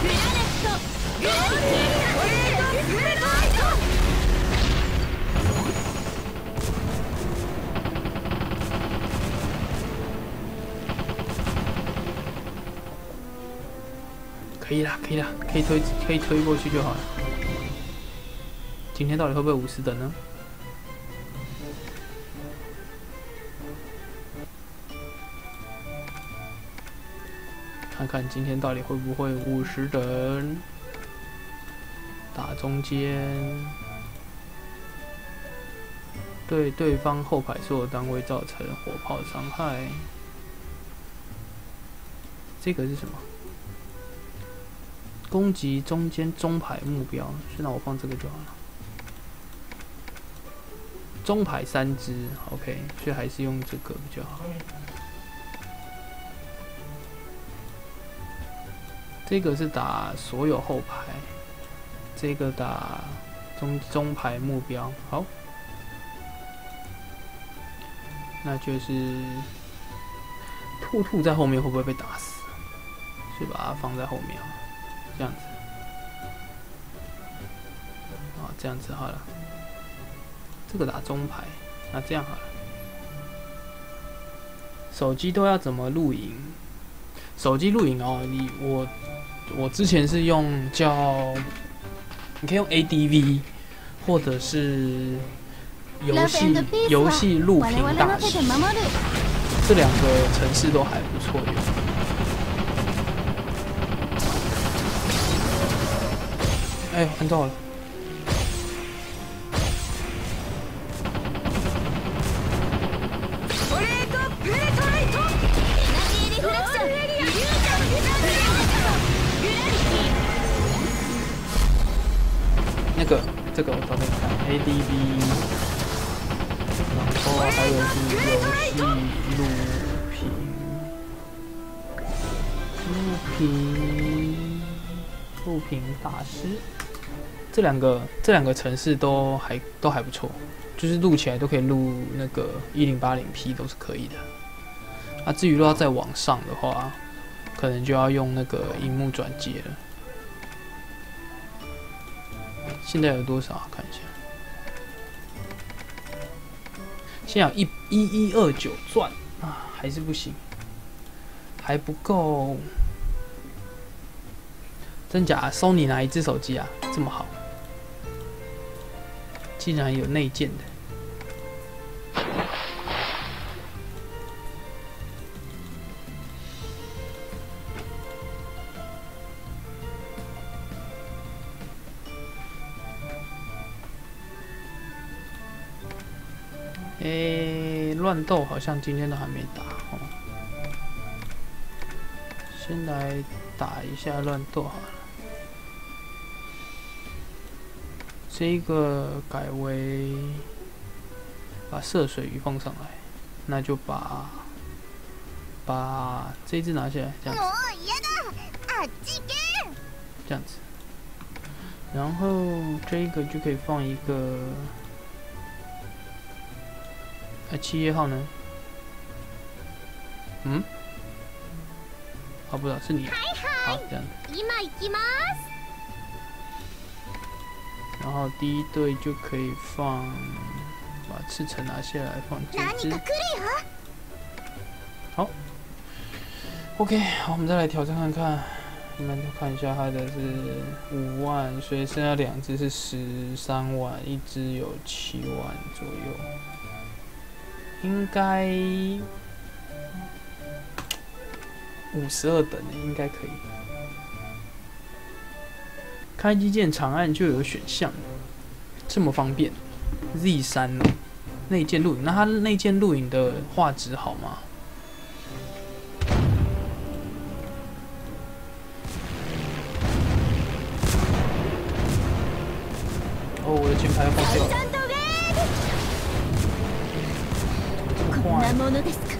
プラネットグラビティエキスプレトライト可以啦，可以啦，可以推，可以推过去就好了。今天到底会不会五十等呢？ 看今天到底会不会五十等？打中间，对对方后排所有单位造成火炮伤害。这个是什么？攻击中间中排目标，是那我放这个就好了。中排三只，OK，所以还是用这个比较好。这个是打所有后排，这个打中中排目标，好，那就是兔兔在后面会不会被打死？所以把它放在后面啊，这样子，啊，这样子好了，这个打中排，那这样好了。手机都要怎么录影？手机录影哦，你我我之前是用叫，你可以用 ADV，或者是游戏游戏录屏我々大师の手で，守る这两个城市都还不错用。哎，按到了。 那个，这个我找给你看，ADV，然后还有是游戏录屏，录屏，录屏大师，这两个这两个城市都还都还不错，就是录起来都可以录那个一零八零 P 都是可以的。啊，至于如果要再往上的话，可能就要用那个荧幕转接了。现在有多少啊？看一下，现在有一一一二九钻啊，还是不行，还不够。真假啊？送你哪一只手机啊？这么好，竟然有内建的。诶，乱斗好像今天都还没打哦。先来打一下乱斗好了。这个改为把涉水鱼放上来，那就把把这只拿下来，这样子。もう嫌だあっち行け这样子，然后这一个就可以放一个， 哎，七叶号呢？嗯？哦，不知道是你啊。好，这样子，今行きます然后第一队就可以放，把赤橙拿下来放这只何か。来るよ OK，好，我们再来挑战看看。你们看一下，它的是五万，所以剩下两只是十三万，一只有七万左右， 应该五十二等应该可以。开机键长按就有选项，这么方便。Z 三哦，内建录影，那它内建录影的画质好吗？哦，我的键盘要放掉了。numbernodist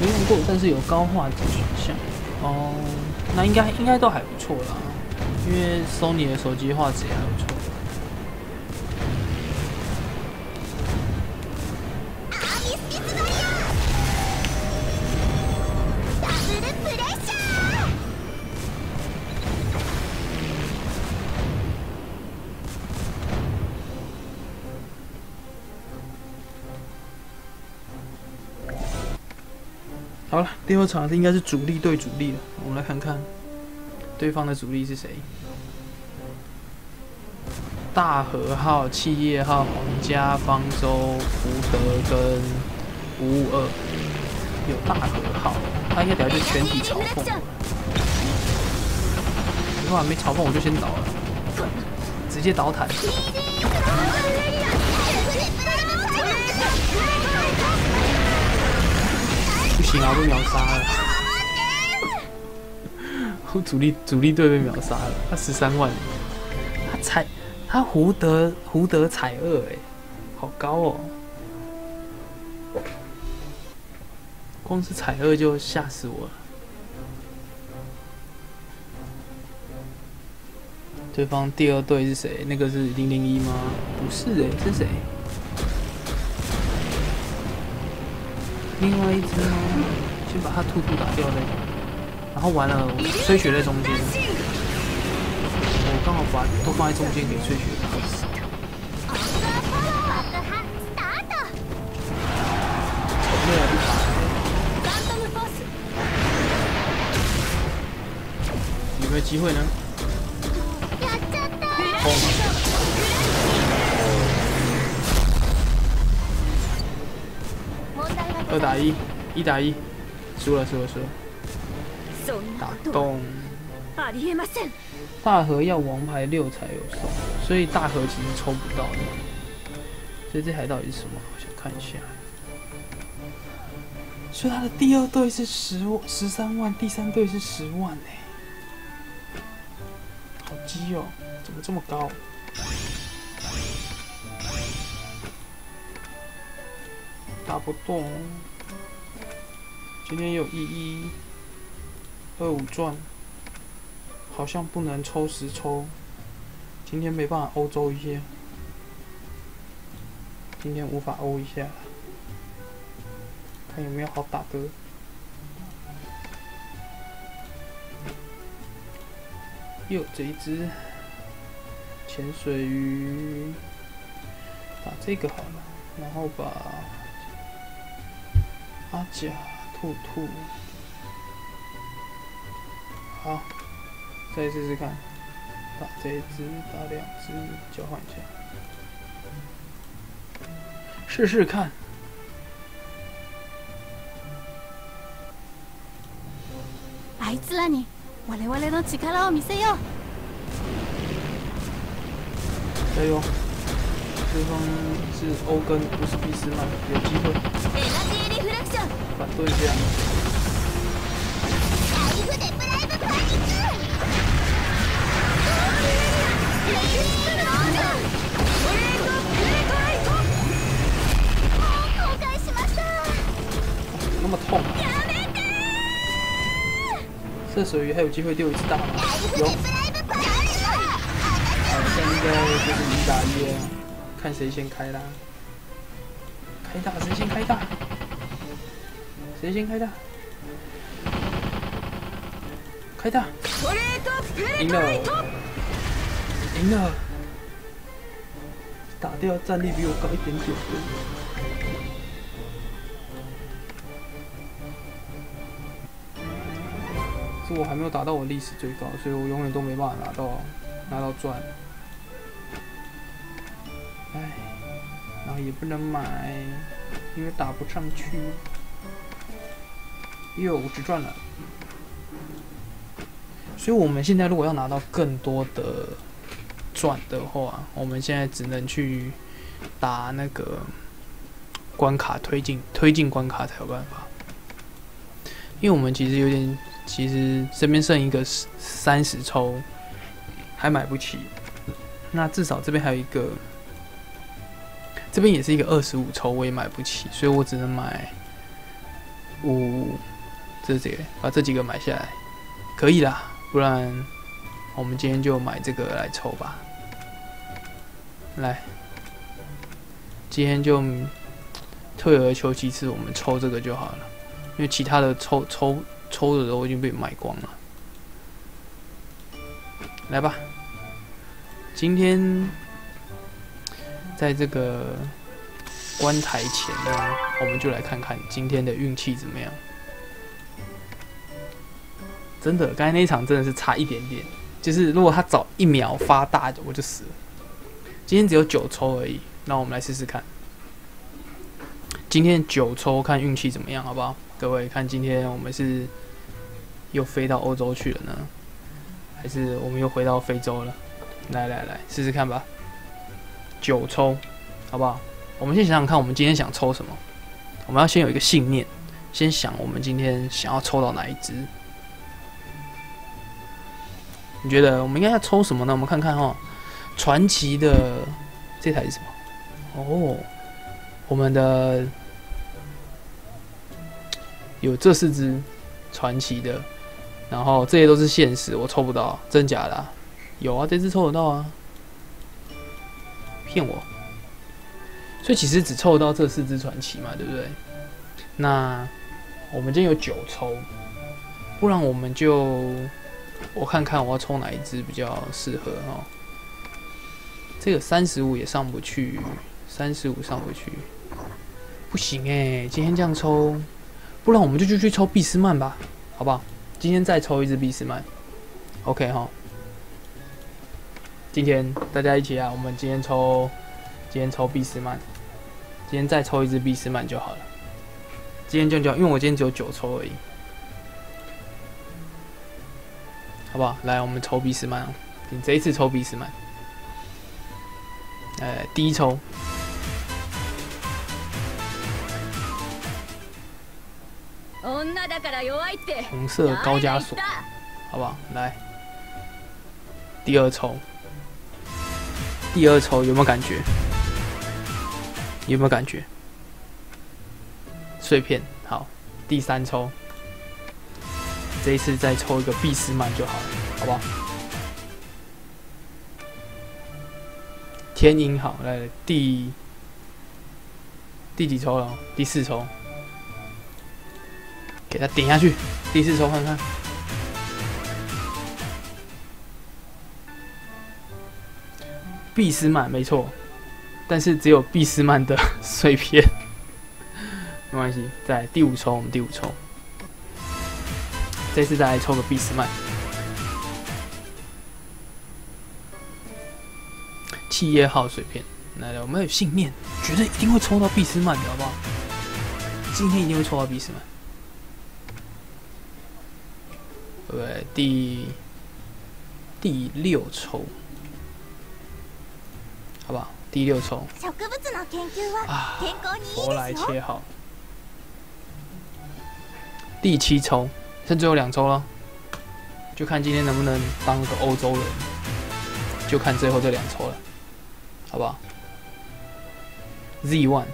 没用过但是有高画质选项。哦那应该应该都还不错啦。因为 sony 的手机画质也还不错。好了，第二场应该是主力对主力了，我们来看看对方的主力是谁。大和号、企业号、皇家、方舟、福德跟五五二，有大和号，他应该等下就全体嘲讽我。如果还没嘲讽我就先倒了，直接倒坦。不行啊，被秒杀了。主力主力队被秒杀了，他十三万，他踩他胡德胡德踩二哎，好高哦！光是踩二就吓死我了。对方第二队是谁？那个是零零一吗？不是哎、是谁？另外一只先把它兔兔打掉，那个然后完了，吹雪在中间，我刚好把都放在中间给吹雪，了。有没有机会呢？二打一，一打一，输了输了输了，そんな打ことは洞。ありえません大盒要王牌六才有送，所以大盒其实抽不到的。所以这台到底是什么？我想看一下。所以他的第二队是十十三万，第三队是十万呢、好鸡哦，怎么这么高？ 打不动。今天有一一二五钻。好像不能抽十抽，今天没办法欧洲一下，今天无法欧一下，看有没有好打的。又这一只潜水鱼，打这个好了，然后把阿甲兔兔，好。再试试看，打这一只，打两只，交换一下，试试看。あいつらに我々の力を見せよう加油！ 对方是欧根，不是必斯曼，有机会。反对这样。那么痛、射水鱼还有机会丢一次大吗？有。好、啊，现在就是你打一、啊。看谁先开啦。开大，谁先开大？谁先开大？开大！ストレートプレ赢了トライト，赢了！打掉战力比我高一点点的。是我还没有达到我历史最高，所以我永远都没办法拿到拿到钻。 唉，然后也不能买，因为打不上去。哟，只赚了。所以我们现在如果要拿到更多的钻的话，我们现在只能去打那个关卡推进推进关卡才有办法。因为我们其实有点，其实身边剩一个三十抽，还买不起。那至少这边还有一个，这边也是一个二十五抽，我也买不起，所以我只能买五这几个，把这几个买下来，可以啦。不然我们今天就买这个来抽吧。来，今天就退而求其次，我们抽这个就好了，因为其他的抽抽抽的都已经被买光了。来吧，今天在这个关台前呢，我们就来看看今天的运气怎么样。真的，刚才那一场真的是差一点点，就是如果他早一秒发大，我就死了。今天只有九抽而已，那我们来试试看。今天九抽，看运气怎么样，好不好？各位看，今天我们是又飞到欧洲去了呢，还是我们又回到非洲了？来来来，试试看吧。九抽，好不好？我们先想想看，我们今天想抽什么？我们要先有一个信念，先想我们今天想要抽到哪一只。你觉得我们应该要抽什么呢？我们看看哈，传奇的这台是什么？哦，我们的有这四只传奇的，然后这些都是现实，我抽不到，真假的、有啊，这只抽得到啊，骗我。所以其实只凑到这四只传奇嘛，对不对？那我们今天有九抽，不然我们就我看看我要抽哪一只比较适合哦。这个三十五也上不去，三十五上不去，不行哎、今天这样抽，不然我们就继续抽俾斯曼吧，好不好？今天再抽一只俾斯曼，OK 哈。今天大家一起啊，我们今天抽，今天抽俾斯曼，今天再抽一只俾斯曼就好了。今天这样就好，因为我今天只有九抽而已，好不好？来，我们抽俾斯曼啊，你这一次抽俾斯曼。呃，第一抽，女だから弱いって红色高加索，好不好？来，第二抽， 第二抽有没有感觉？有没有感觉？碎片，好，第三抽，这一次再抽一个俾斯曼就好了，好不好？天音好，来第第几抽了？第四抽，给他点下去，第四抽看看。毕斯曼没错，但是只有毕斯曼的 碎片，没关系。在第五抽，我们第五抽，这次再来抽个毕斯曼。企业号碎片，来来，我们有信念，绝对一定会抽到毕斯曼的，好不好？今天一定会抽到毕斯曼。对不对？第第六抽，好不好？第六抽植物の研究は啊，健康にい佛来いですよ切好。第七抽，剩最后两抽了，就看今天能不能当个欧洲人，就看最后这两抽了，好不好？Z One，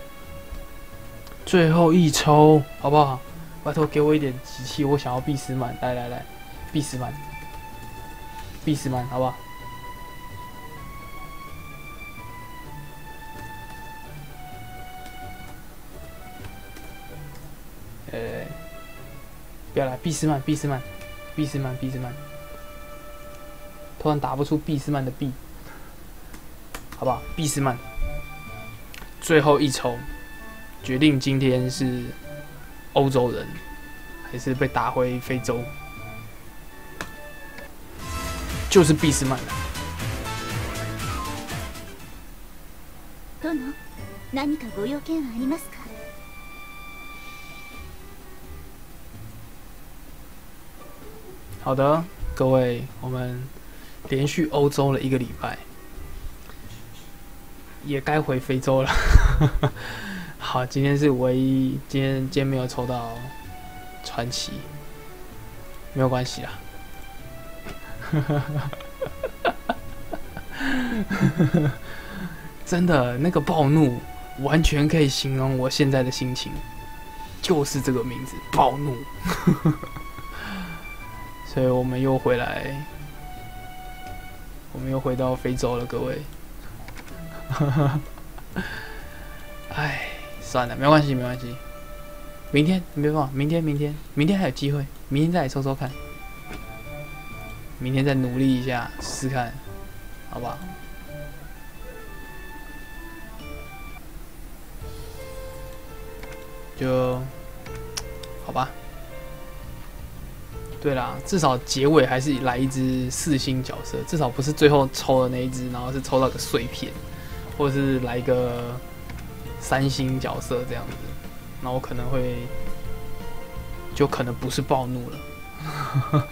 最后一抽，好不好？拜托给我一点集气，我想要必斯曼，来来来，必斯曼，必斯曼，好不好？ 不要来，俾斯曼，俾斯曼，俾斯曼，俾斯曼，突然打不出俾斯曼的币，好不好？俾斯曼，最后一抽，决定今天是欧洲人还是被打回非洲，就是俾斯曼了。殿何かご用件はありますか 好的，各位，我们连续欧洲了一个礼拜，也该回非洲了。好，今天是唯一，今天今天没有抽到传奇，没有关系啦。真的，那个暴怒完全可以形容我现在的心情，就是这个名字——暴怒。所以我们又回来，我们又回到非洲了，各位。哎，算了，没关系，没关系。明天没办法，明天，明天，明天还有机会，明天再来抽抽看。明天再努力一下，试试看，好不好？就好吧。对啦，至少结尾还是来一只四星角色，至少不是最后抽的那一只，然后是抽到个碎片，或者是来一个三星角色这样子，那我可能会就可能不是暴怒了。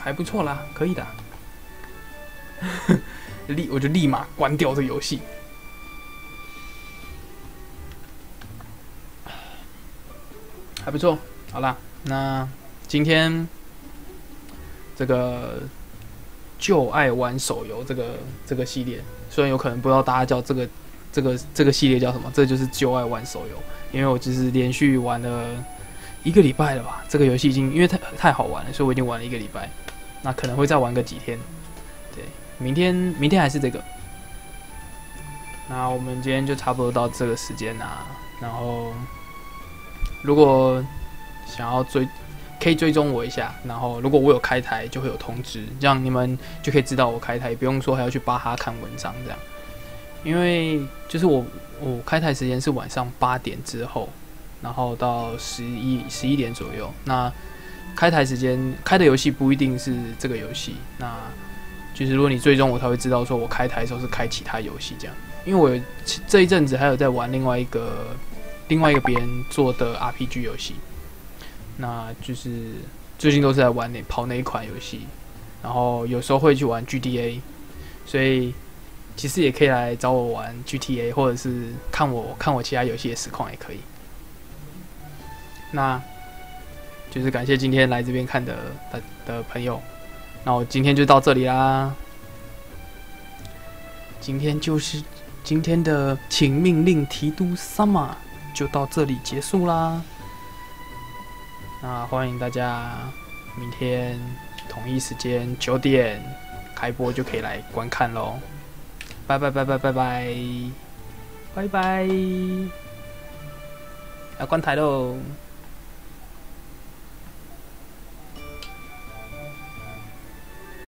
还不错啦，可以的。立我就立马关掉这游戏。还不错。好啦，那今天这个就爱玩手游这个这个系列，虽然有可能不知道大家叫这个这个这个系列叫什么，这就是就爱玩手游，因为我就是连续玩了一个礼拜了吧。这个游戏已经因为太太好玩了，所以我已经玩了一个礼拜。那可能会再玩个几天。对，明天明天还是这个。那我们今天就差不多到这个时间啦。然后如果想要追，可以追踪我一下。然后如果我有开台，就会有通知，这样你们就可以知道我开台，不用说还要去巴哈看文章这样。因为就是我我开台时间是晚上八点之后，然后到十一十一点左右。那开台时间开的游戏不一定是这个游戏，那就是如果你追踪我，才会知道说我开台的时候是开其他游戏这样。因为我这一阵子还有在玩另外一个另外一个别人做的 RPG 游戏，那就是最近都是在玩那跑那一款游戏，然后有时候会去玩 GTA，所以其实也可以来找我玩 GTA，或者是看我看我其他游戏的实况也可以。那就是感谢今天来这边看的的的朋友，那我今天就到这里啦。今天就是今天的请命令提督 Summer 就到这里结束啦。那欢迎大家明天同一时间九点开播就可以来观看喽。拜拜拜拜拜拜拜拜，要关台喽。